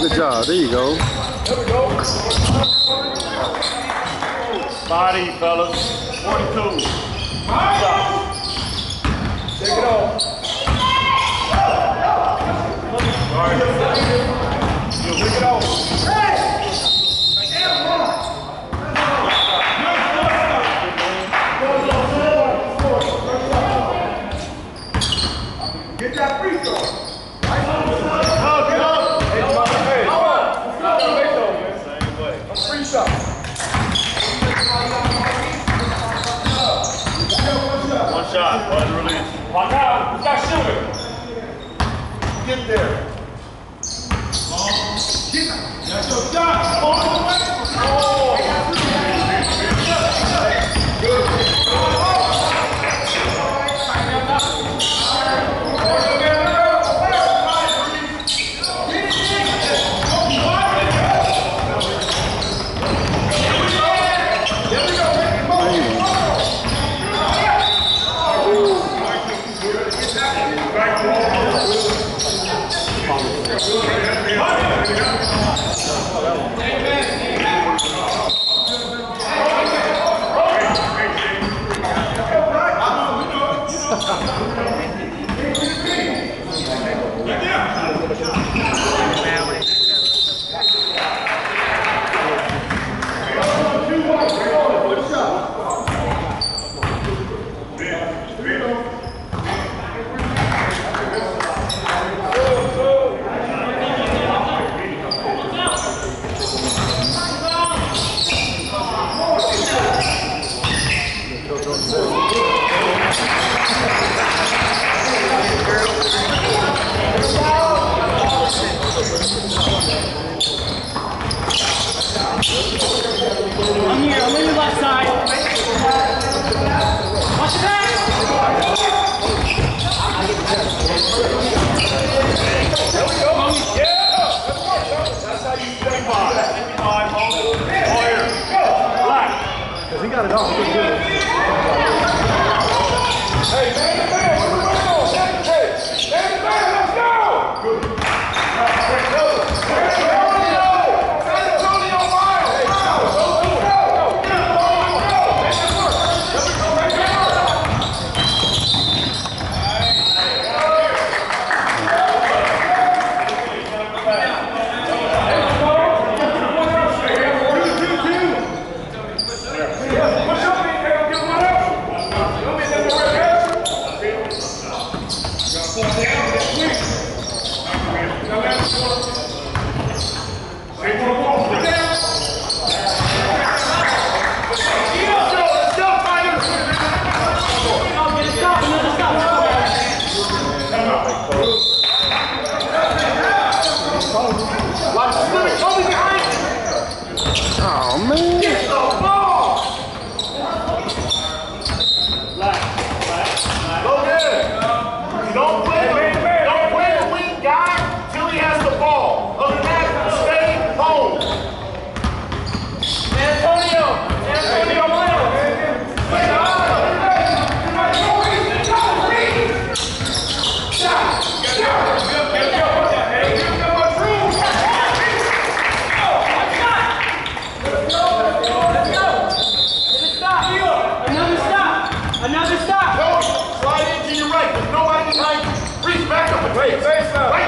Good job. There you go. There we go. Body, fellas. 42. Stop. Take it off. All right. Take it off. Get there. Reach back up